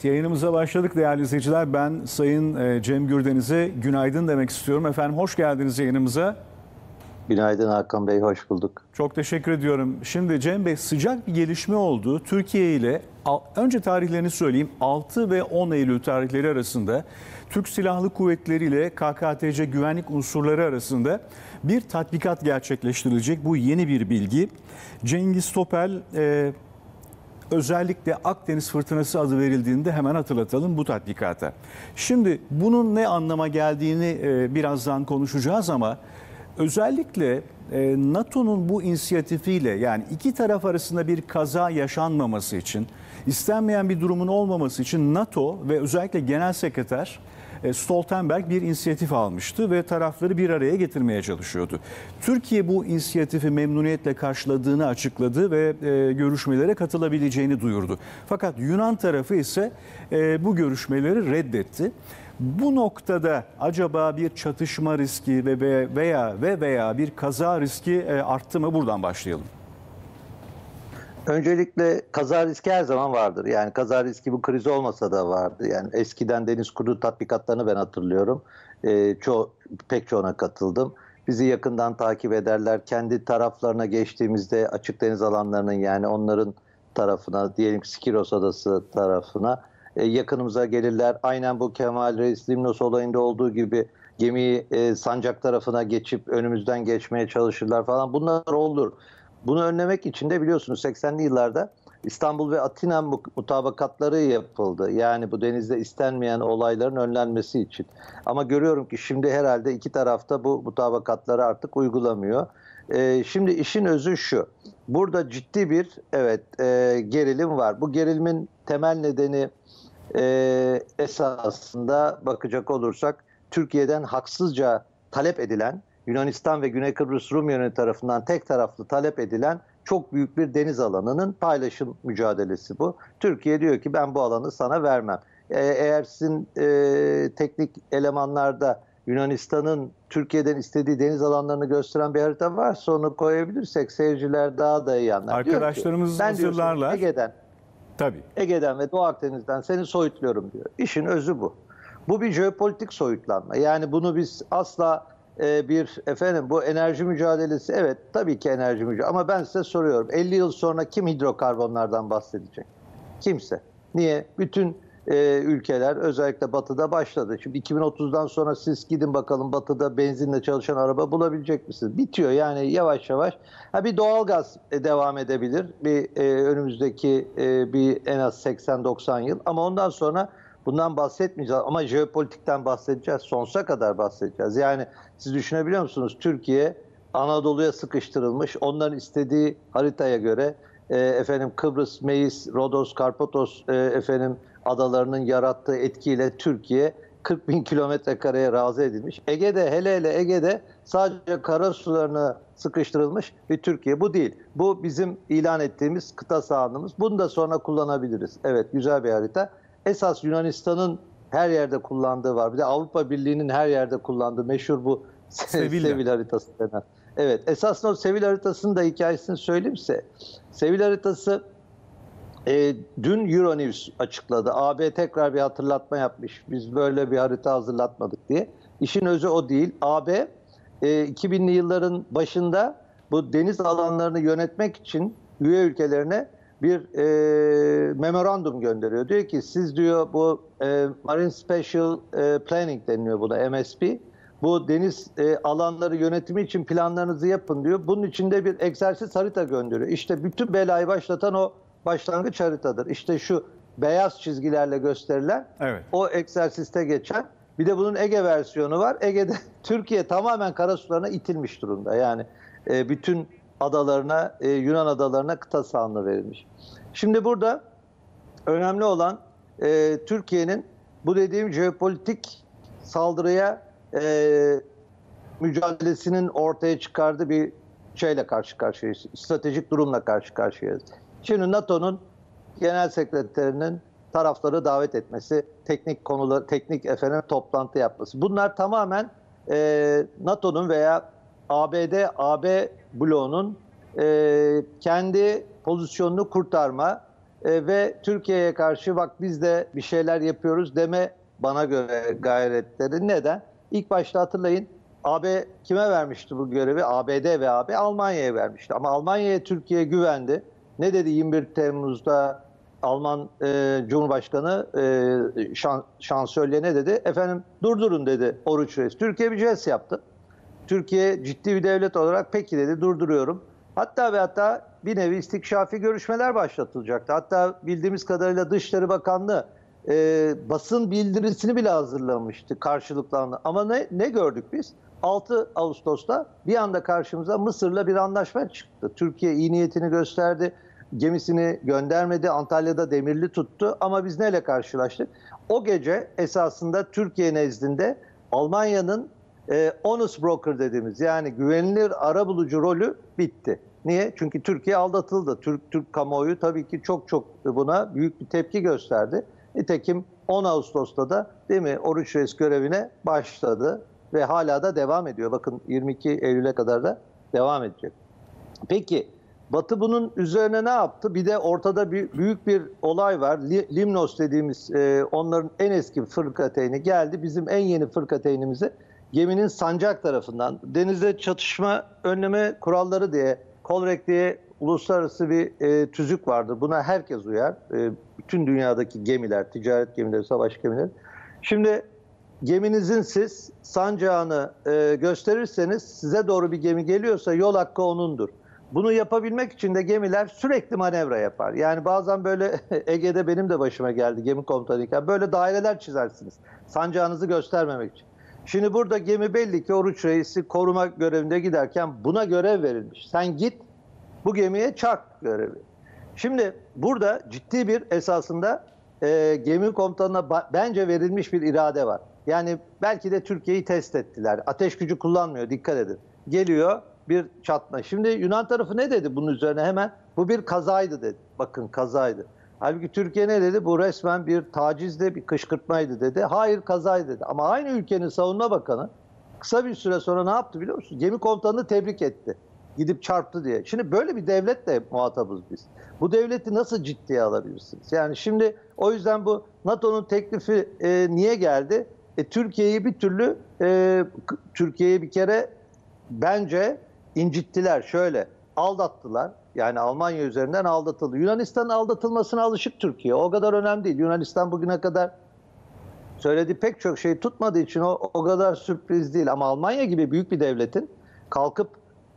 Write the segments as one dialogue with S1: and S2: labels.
S1: Evet yayınımıza başladık değerli izleyiciler. Ben Sayın e, Cem Gürdeniz'e günaydın demek istiyorum. Efendim hoş geldiniz yayınımıza.
S2: Günaydın Hakan Bey, hoş bulduk.
S1: Çok teşekkür ediyorum. Şimdi Cem Bey sıcak bir gelişme oldu. Türkiye ile önce tarihlerini söyleyeyim. 6 ve 10 Eylül tarihleri arasında Türk Silahlı Kuvvetleri ile KKTC güvenlik unsurları arasında bir tatbikat gerçekleştirilecek. Bu yeni bir bilgi. Cengiz Topel e, özellikle Akdeniz fırtınası adı verildiğinde hemen hatırlatalım bu tatbikata. Şimdi bunun ne anlama geldiğini e, birazdan konuşacağız ama özellikle e, NATO'nun bu inisiyatifiyle yani iki taraf arasında bir kaza yaşanmaması için, istenmeyen bir durumun olmaması için NATO ve özellikle Genel Sekreter Stoltenberg bir inisiyatif almıştı ve tarafları bir araya getirmeye çalışıyordu. Türkiye bu inisiyatifi memnuniyetle karşıladığını açıkladı ve e, görüşmelere katılabileceğini duyurdu. Fakat Yunan tarafı ise e, bu görüşmeleri reddetti. Bu noktada acaba bir çatışma riski ve veya ve veya bir kaza riski arttı mı? Buradan başlayalım.
S2: Öncelikle kaza riski her zaman vardır. Yani kaza riski bu kriz olmasa da vardı. Yani eskiden deniz kurdu tatbikatlarını ben hatırlıyorum. E, ço pek çoğuna katıldım. Bizi yakından takip ederler. Kendi taraflarına geçtiğimizde açık deniz alanlarının yani onların tarafına diyelim Skiros Adası tarafına e, yakınımıza gelirler. Aynen bu Kemal Reis Limnos olayında olduğu gibi gemiyi e, sancak tarafına geçip önümüzden geçmeye çalışırlar falan. Bunlar olur. Bunu önlemek için de biliyorsunuz 80'li yıllarda İstanbul ve Atina mutabakatları yapıldı. Yani bu denizde istenmeyen olayların önlenmesi için. Ama görüyorum ki şimdi herhalde iki tarafta bu mutabakatları artık uygulamıyor. Ee, şimdi işin özü şu. Burada ciddi bir evet e, gerilim var. Bu gerilimin temel nedeni e, esasında bakacak olursak Türkiye'den haksızca talep edilen Yunanistan ve Güney Kıbrıs Rum yönetimi tarafından tek taraflı talep edilen çok büyük bir deniz alanının paylaşım mücadelesi bu. Türkiye diyor ki ben bu alanı sana vermem. Ee, eğer sizin e, teknik elemanlarda Yunanistan'ın Türkiye'den istediği deniz alanlarını gösteren bir harita varsa onu koyabilirsek seyirciler daha da iyi anlar.
S1: Arkadaşlarımız ki, hazırlarlar.
S2: Ege'den,
S1: Tabii.
S2: Ege'den ve Doğu Akdeniz'den seni soyutluyorum diyor. İşin özü bu. Bu bir jeopolitik soyutlanma. Yani bunu biz asla e, bir efendim bu enerji mücadelesi evet tabii ki enerji mücadelesi ama ben size soruyorum 50 yıl sonra kim hidrokarbonlardan bahsedecek? Kimse. Niye? Bütün e, ülkeler özellikle batıda başladı. Şimdi 2030'dan sonra siz gidin bakalım batıda benzinle çalışan araba bulabilecek misiniz? Bitiyor yani yavaş yavaş. Ha bir doğalgaz e, devam edebilir. Bir e, önümüzdeki e, bir en az 80-90 yıl ama ondan sonra Bundan bahsetmeyeceğiz ama jeopolitikten bahsedeceğiz. Sonsuza kadar bahsedeceğiz. Yani siz düşünebiliyor musunuz? Türkiye Anadolu'ya sıkıştırılmış. Onların istediği haritaya göre e, efendim Kıbrıs, Meis, Rodos, Karpatos e, efendim adalarının yarattığı etkiyle Türkiye 40 bin kilometre kareye razı edilmiş. Ege'de hele hele Ege'de sadece kara sularına sıkıştırılmış bir Türkiye. Bu değil. Bu bizim ilan ettiğimiz kıta sahanlığımız. Bunu da sonra kullanabiliriz. Evet güzel bir harita esas Yunanistan'ın her yerde kullandığı var. Bir de Avrupa Birliği'nin her yerde kullandığı meşhur bu Sevilla, Sevil haritası denen. Evet, esasında o Sevil haritasının da hikayesini söyleyeyimse, Sevil haritası e, dün Euronews açıkladı. AB tekrar bir hatırlatma yapmış. Biz böyle bir harita hazırlatmadık diye. İşin özü o değil. AB e, 2000'li yılların başında bu deniz alanlarını yönetmek için üye ülkelerine bir e, memorandum gönderiyor. Diyor ki siz diyor bu e, Marine Special e, Planning deniliyor buna MSP. Bu deniz e, alanları yönetimi için planlarınızı yapın diyor. Bunun içinde bir egzersiz harita gönderiyor. İşte bütün belayı başlatan o başlangıç haritadır. İşte şu beyaz çizgilerle gösterilen evet. o egzersizte geçen. Bir de bunun Ege versiyonu var. Ege'de Türkiye tamamen karasularına itilmiş durumda. Yani e, bütün adalarına, e, Yunan adalarına kıta sahanlığı verilmiş. Şimdi burada önemli olan e, Türkiye'nin bu dediğim jeopolitik saldırıya e, mücadelesinin ortaya çıkardığı bir şeyle karşı karşıyayız. Stratejik durumla karşı karşıyayız. Şimdi NATO'nun genel sekreterinin tarafları davet etmesi, teknik konuları, teknik efendim toplantı yapması. Bunlar tamamen e, NATO'nun veya ABD, AB bloğunun e, kendi pozisyonunu kurtarma, e, ve Türkiye'ye karşı bak biz de bir şeyler yapıyoruz deme bana göre gayretleri. Neden? İlk başta hatırlayın AB kime vermişti bu görevi? ABD ve AB Almanya'ya vermişti. Ama Almanya'ya Türkiye güvendi. Ne dedi 21 Temmuz'da Alman e, Cumhurbaşkanı e, şan, şansölye ne dedi? Efendim durdurun dedi Oruç Reis. Türkiye bir jest yaptı. Türkiye ciddi bir devlet olarak peki dedi durduruyorum. Hatta ve hatta bir nevi istikşafi görüşmeler başlatılacaktı. Hatta bildiğimiz kadarıyla Dışişleri Bakanlığı e, basın bildirisini bile hazırlamıştı karşılıklı. Ama ne, ne gördük biz? 6 Ağustos'ta bir anda karşımıza Mısır'la bir anlaşma çıktı. Türkiye iyi niyetini gösterdi. Gemisini göndermedi. Antalya'da demirli tuttu. Ama biz neyle karşılaştık? O gece esasında Türkiye nezdinde Almanya'nın e, honest broker dediğimiz yani güvenilir ara bulucu rolü bitti. Niye? Çünkü Türkiye aldatıldı. Türk Türk kamuoyu tabii ki çok çok buna büyük bir tepki gösterdi. Nitekim 10 Ağustos'ta da değil mi Oruç Reis görevine başladı ve hala da devam ediyor. Bakın 22 Eylül'e kadar da devam edecek. Peki Batı bunun üzerine ne yaptı? Bir de ortada bir, büyük bir olay var. Limnos dediğimiz e, onların en eski fırkateyni geldi. Bizim en yeni fırkateynimizi geminin sancak tarafından denizde çatışma önleme kuralları diye Kolrek diye uluslararası bir e, tüzük vardır. Buna herkes uyar. E, bütün dünyadaki gemiler, ticaret gemileri, savaş gemileri. Şimdi geminizin siz sancağını e, gösterirseniz size doğru bir gemi geliyorsa yol hakkı onundur. Bunu yapabilmek için de gemiler sürekli manevra yapar. Yani bazen böyle Ege'de benim de başıma geldi gemi komutanıyken böyle daireler çizersiniz. Sancağınızı göstermemek için. Şimdi burada gemi belli ki Oruç Reis'i koruma görevinde giderken buna görev verilmiş. Sen git bu gemiye çarp görevi. Şimdi burada ciddi bir esasında e, gemi komutanına bence verilmiş bir irade var. Yani belki de Türkiye'yi test ettiler. Ateş gücü kullanmıyor dikkat edin. Geliyor bir çatma. Şimdi Yunan tarafı ne dedi bunun üzerine hemen? Bu bir kazaydı dedi. Bakın kazaydı. Halbuki Türkiye ne dedi? Bu resmen bir tacizde, bir kışkırtmaydı dedi. Hayır kazaydı dedi. Ama aynı ülkenin savunma bakanı kısa bir süre sonra ne yaptı biliyor musunuz? Gemi komutanını tebrik etti. Gidip çarptı diye. Şimdi böyle bir devletle muhatabız biz. Bu devleti nasıl ciddiye alabilirsiniz? Yani şimdi o yüzden bu NATO'nun teklifi e, niye geldi? E, Türkiye'yi bir türlü e, Türkiye'yi bir kere bence incittiler. Şöyle aldattılar. Yani Almanya üzerinden aldatıldı. Yunanistan'ın aldatılmasına alışık Türkiye. O kadar önemli değil. Yunanistan bugüne kadar söylediği pek çok şey tutmadığı için o, o kadar sürpriz değil. Ama Almanya gibi büyük bir devletin kalkıp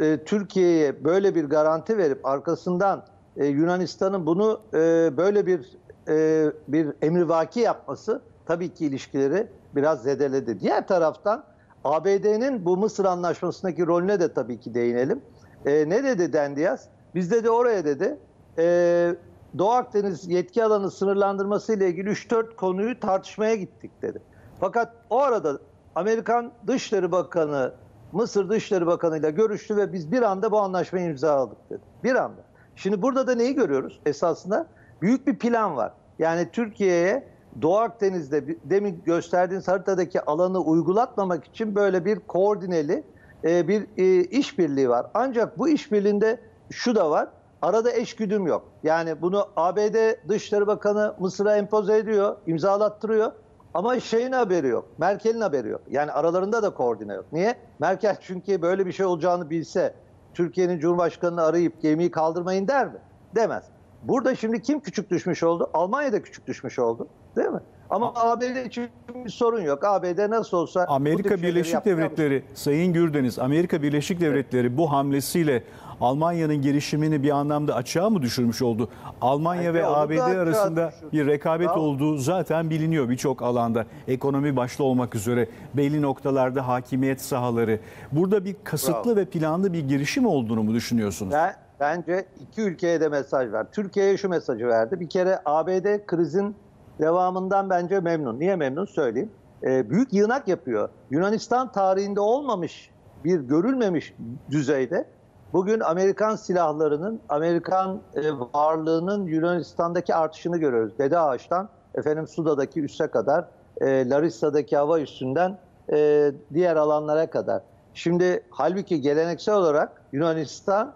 S2: e, Türkiye'ye böyle bir garanti verip arkasından e, Yunanistan'ın bunu e, böyle bir e, bir emrivaki yapması tabii ki ilişkileri biraz zedeledi. Diğer taraftan ABD'nin bu Mısır anlaşmasındaki rolüne de tabii ki değinelim. E, ne dedi Dendias? Biz dedi oraya dedi e, Doğu Akdeniz yetki alanı sınırlandırması ile ilgili 3-4 konuyu tartışmaya gittik dedi. Fakat o arada Amerikan Dışişleri Bakanı Mısır Dışişleri Bakanı ile görüştü ve biz bir anda bu anlaşmayı imzaladık dedi. Bir anda. Şimdi burada da neyi görüyoruz? Esasında büyük bir plan var. Yani Türkiye'ye Doğu Akdeniz'de demin gösterdiğiniz haritadaki alanı uygulatmamak için böyle bir koordineli e, bir e, işbirliği var. Ancak bu işbirliğinde şu da var. Arada eşgüdüm yok. Yani bunu ABD Dışişleri Bakanı Mısır'a empoze ediyor, imzalattırıyor. Ama şeyin haberi yok. Merkel'in haberi yok. Yani aralarında da koordine yok. Niye? Merkel çünkü böyle bir şey olacağını bilse Türkiye'nin Cumhurbaşkanı'nı arayıp gemiyi kaldırmayın der mi? Demez. Burada şimdi kim küçük düşmüş oldu? Almanya da küçük düşmüş oldu. Değil mi? Ama ABD için bir sorun yok. ABD nasıl olsa...
S1: Amerika Birleşik Devletleri, Sayın Gürdeniz, Amerika Birleşik Devletleri bu hamlesiyle Almanya'nın gelişimini bir anlamda açığa mı düşürmüş oldu? Almanya yani ve ABD arasında bir rekabet tamam. olduğu zaten biliniyor birçok alanda. Ekonomi başta olmak üzere belli noktalarda hakimiyet sahaları. Burada bir kasıtlı Bravo. ve planlı bir girişim olduğunu mu düşünüyorsunuz?
S2: Ben, bence iki ülkeye de mesaj ver. Türkiye'ye şu mesajı verdi. Bir kere ABD krizin devamından bence memnun. Niye memnun söyleyeyim. E, büyük yığınak yapıyor. Yunanistan tarihinde olmamış bir görülmemiş düzeyde bugün Amerikan silahlarının, Amerikan e, varlığının Yunanistan'daki artışını görüyoruz. Dede Ağaç'tan efendim Suda'daki üsse kadar, e, Larissa'daki hava üssünden e, diğer alanlara kadar. Şimdi halbuki geleneksel olarak Yunanistan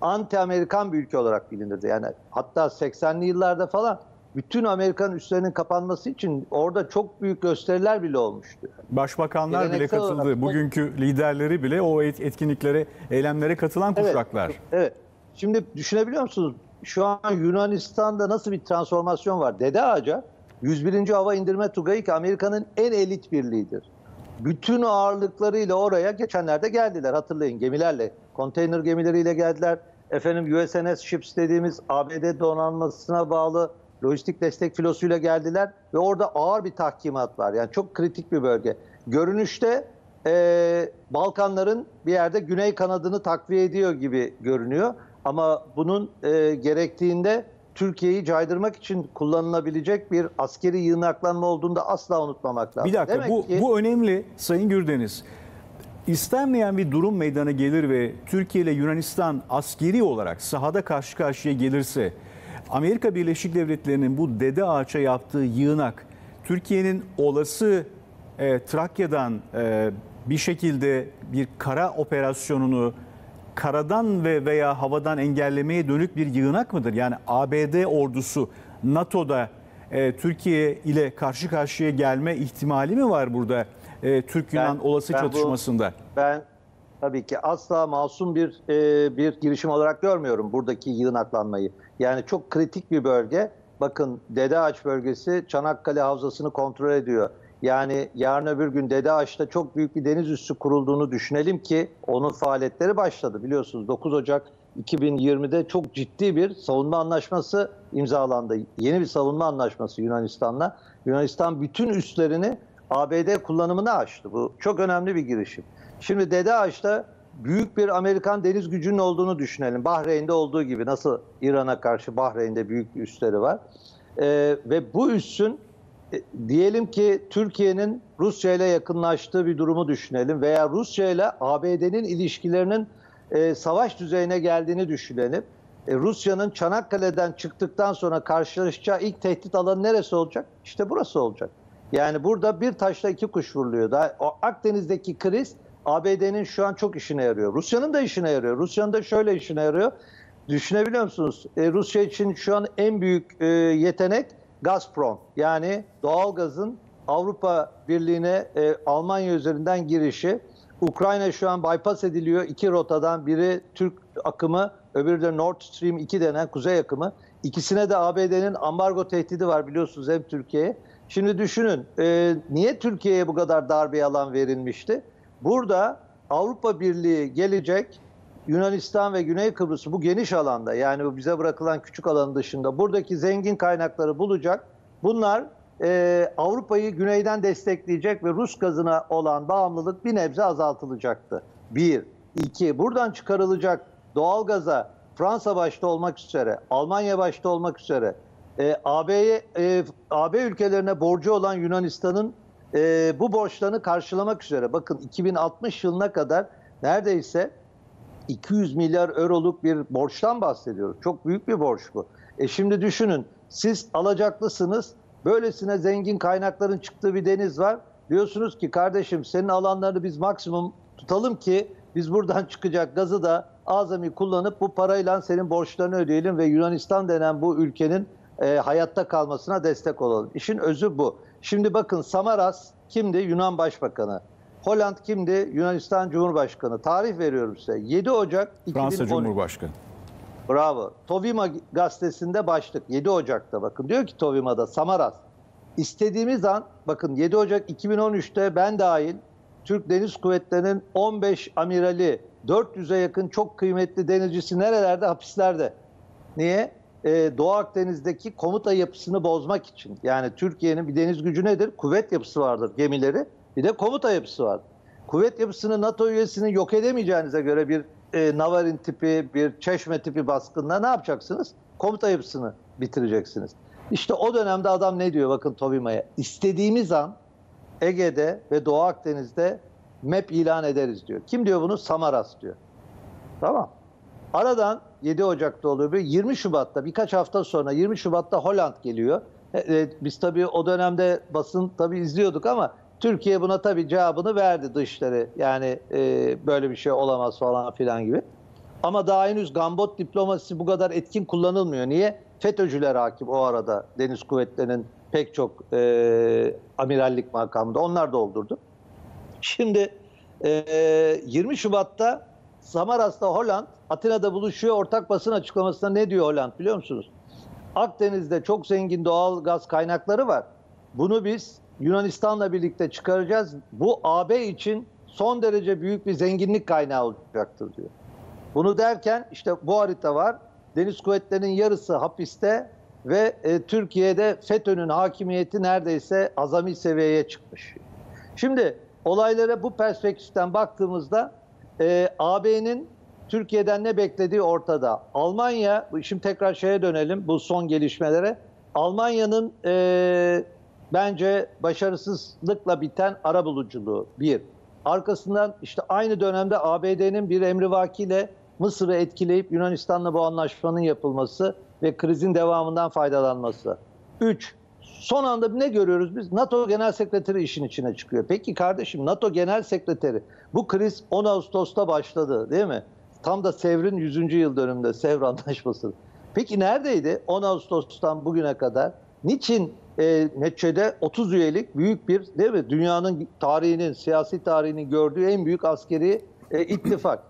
S2: anti-Amerikan bir ülke olarak bilinirdi. Yani hatta 80'li yıllarda falan bütün Amerikan üslerinin kapanması için orada çok büyük gösteriler bile olmuştu.
S1: Başbakanlar bile katıldı.
S2: olarak-
S1: Bugünkü liderleri bile o et- etkinliklere, eylemlere katılan kuşaklar.
S2: Evet, evet. Şimdi düşünebiliyor musunuz? Şu an Yunanistan'da nasıl bir transformasyon var? Dede Ağaca 101. Hava İndirme Tugayı ki Amerika'nın en elit birliğidir. Bütün ağırlıklarıyla oraya geçenlerde geldiler hatırlayın gemilerle. Konteyner gemileriyle geldiler. Efendim USNS Ships dediğimiz ABD donanmasına bağlı lojistik destek filosuyla geldiler ve orada ağır bir tahkimat var. Yani çok kritik bir bölge. Görünüşte e, Balkanların bir yerde güney kanadını takviye ediyor gibi görünüyor. Ama bunun e, gerektiğinde Türkiye'yi caydırmak için kullanılabilecek bir askeri yığınaklanma olduğunu da asla unutmamak lazım.
S1: Bir dakika
S2: Demek
S1: bu,
S2: ki-
S1: bu önemli Sayın Gürdeniz. İstenmeyen bir durum meydana gelir ve Türkiye ile Yunanistan askeri olarak sahada karşı karşıya gelirse Amerika Birleşik Devletleri'nin bu Dede Ağaç'a yaptığı yığınak Türkiye'nin olası e, Trakya'dan e, bir şekilde bir kara operasyonunu karadan ve veya havadan engellemeye dönük bir yığınak mıdır? Yani ABD ordusu NATO'da e, Türkiye ile karşı karşıya gelme ihtimali mi var burada e, Türk-Yunan olası
S2: ben bu-
S1: çatışmasında?
S2: Ben tabii ki asla masum bir e, bir girişim olarak görmüyorum buradaki yığınaklanmayı. Yani çok kritik bir bölge. Bakın Dede Ağaç bölgesi Çanakkale Havzası'nı kontrol ediyor. Yani yarın öbür gün Dede Ağaç'ta çok büyük bir deniz üssü kurulduğunu düşünelim ki onun faaliyetleri başladı. Biliyorsunuz 9 Ocak 2020'de çok ciddi bir savunma anlaşması imzalandı. Yeni bir savunma anlaşması Yunanistan'la. Yunanistan bütün üslerini ABD kullanımına açtı. Bu çok önemli bir girişim. Şimdi Dede Ağaç'ta büyük bir Amerikan deniz gücünün olduğunu düşünelim. Bahreyn'de olduğu gibi nasıl İran'a karşı Bahreyn'de büyük üsleri var. Ee, ve bu üssün e, diyelim ki Türkiye'nin Rusya ile yakınlaştığı bir durumu düşünelim veya Rusya ile ABD'nin ilişkilerinin e, savaş düzeyine geldiğini düşünelim. E, Rusya'nın Çanakkale'den çıktıktan sonra karşılaşacağı ilk tehdit alanı neresi olacak? İşte burası olacak. Yani burada bir taşla iki kuş vuruluyor. Daha, o Akdeniz'deki kriz ABD'nin şu an çok işine yarıyor. Rusya'nın da işine yarıyor. Rusya'nın da şöyle işine yarıyor. Düşünebiliyor musunuz? E, Rusya için şu an en büyük e, yetenek Gazprom. Yani doğalgazın Avrupa Birliği'ne e, Almanya üzerinden girişi. Ukrayna şu an bypass ediliyor. İki rotadan biri Türk akımı, öbürü de Nord Stream 2 denen kuzey akımı. İkisine de ABD'nin ambargo tehdidi var biliyorsunuz hem Türkiye'ye. Şimdi düşünün e, niye Türkiye'ye bu kadar darbe alan verilmişti? Burada Avrupa Birliği gelecek Yunanistan ve Güney Kıbrıs bu geniş alanda yani bize bırakılan küçük alanın dışında buradaki zengin kaynakları bulacak. Bunlar e, Avrupa'yı güneyden destekleyecek ve Rus gazına olan bağımlılık bir nebze azaltılacaktı. Bir. iki Buradan çıkarılacak doğal gaza Fransa başta olmak üzere, Almanya başta olmak üzere e, AB'ye e, AB ülkelerine borcu olan Yunanistan'ın e, bu borçlarını karşılamak üzere bakın 2060 yılına kadar neredeyse 200 milyar euroluk bir borçtan bahsediyoruz. Çok büyük bir borç bu. E şimdi düşünün siz alacaklısınız. Böylesine zengin kaynakların çıktığı bir deniz var. Diyorsunuz ki kardeşim senin alanlarını biz maksimum tutalım ki biz buradan çıkacak gazı da azami kullanıp bu parayla senin borçlarını ödeyelim ve Yunanistan denen bu ülkenin e, hayatta kalmasına destek olalım. İşin özü bu. Şimdi bakın Samaras kimdi? Yunan Başbakanı. Holland kimdi? Yunanistan Cumhurbaşkanı. Tarih veriyorum size. 7 Ocak 2013.
S1: Fransa Cumhurbaşkanı.
S2: Bravo. Tovima gazetesinde başlık 7 Ocak'ta bakın diyor ki Tovima'da Samaras. İstediğimiz an bakın 7 Ocak 2013'te ben dahil Türk Deniz Kuvvetleri'nin 15 amirali 400'e yakın çok kıymetli denizcisi nerelerde? Hapislerde. Niye? Ee, Doğu Akdeniz'deki komuta yapısını bozmak için. Yani Türkiye'nin bir deniz gücü nedir? Kuvvet yapısı vardır gemileri. Bir de komuta yapısı vardır. Kuvvet yapısını NATO üyesini yok edemeyeceğinize göre bir e, Navarin tipi, bir Çeşme tipi baskında ne yapacaksınız? Komuta yapısını bitireceksiniz. İşte o dönemde adam ne diyor bakın Tobima'ya. İstediğimiz an Ege'de ve Doğu Akdeniz'de MEP ilan ederiz diyor. Kim diyor bunu? Samaras diyor. Tamam. Aradan 7 Ocak'ta oluyor. Bir 20 Şubat'ta birkaç hafta sonra 20 Şubat'ta Holland geliyor. E, e, biz tabii o dönemde basın tabii izliyorduk ama Türkiye buna tabii cevabını verdi dışları. Yani e, böyle bir şey olamaz falan filan gibi. Ama daha henüz gambot diplomasisi bu kadar etkin kullanılmıyor. Niye? FETÖ'cüler hakim o arada deniz kuvvetlerinin pek çok e, amirallik makamında. Onlar doldurdu. Şimdi e, 20 Şubat'ta Samaras'ta Holland, Atina'da buluşuyor. Ortak basın açıklamasında ne diyor Holland biliyor musunuz? Akdeniz'de çok zengin doğal gaz kaynakları var. Bunu biz Yunanistan'la birlikte çıkaracağız. Bu AB için son derece büyük bir zenginlik kaynağı olacaktır diyor. Bunu derken işte bu harita var. Deniz kuvvetlerinin yarısı hapiste ve e, Türkiye'de FETÖ'nün hakimiyeti neredeyse azami seviyeye çıkmış. Şimdi olaylara bu perspektiften baktığımızda e, AB'nin Türkiye'den ne beklediği ortada. Almanya, şimdi tekrar şeye dönelim bu son gelişmelere. Almanya'nın e, bence başarısızlıkla biten ara buluculuğu bir. Arkasından işte aynı dönemde ABD'nin bir emrivakiyle Mısır'ı etkileyip Yunanistan'la bu anlaşmanın yapılması ve krizin devamından faydalanması. Üç, son anda ne görüyoruz biz? NATO Genel Sekreteri işin içine çıkıyor. Peki kardeşim NATO Genel Sekreteri bu kriz 10 Ağustos'ta başladı değil mi? Tam da Sevr'in 100. yıl dönümünde Sevr Antlaşması. Peki neredeydi 10 Ağustos'tan bugüne kadar? Niçin e, neticede 30 üyelik büyük bir değil mi? Dünyanın tarihinin, siyasi tarihinin gördüğü en büyük askeri e, ittifak.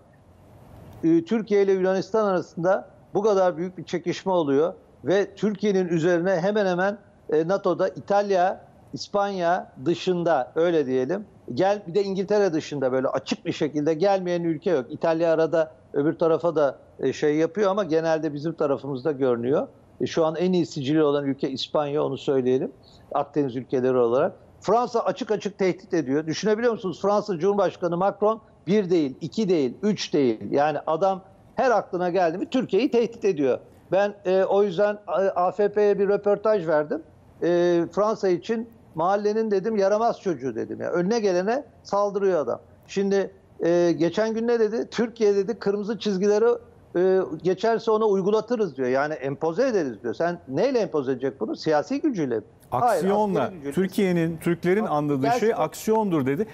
S2: E, Türkiye ile Yunanistan arasında bu kadar büyük bir çekişme oluyor ve Türkiye'nin üzerine hemen hemen e, NATO'da İtalya, İspanya dışında öyle diyelim. Gel bir de İngiltere dışında böyle açık bir şekilde gelmeyen ülke yok. İtalya arada öbür tarafa da e, şey yapıyor ama genelde bizim tarafımızda görünüyor. E, şu an en iyi sicili olan ülke İspanya onu söyleyelim. Akdeniz ülkeleri olarak. Fransa açık açık tehdit ediyor. Düşünebiliyor musunuz? Fransa Cumhurbaşkanı Macron bir değil, iki değil, üç değil. Yani adam her aklına geldi mi Türkiye'yi tehdit ediyor. Ben e, o yüzden e, AFP'ye bir röportaj verdim. E, Fransa için mahallenin dedim yaramaz çocuğu dedim. ya önüne gelene saldırıyor adam. Şimdi e, geçen gün ne dedi? Türkiye dedi kırmızı çizgileri e, geçerse ona uygulatırız diyor. Yani empoze ederiz diyor. Sen neyle empoze edecek bunu? Siyasi gücüyle. Hayır,
S1: Aksiyonla. Türkiye'nin, Türklerin anladığı şey aksiyondur dedi.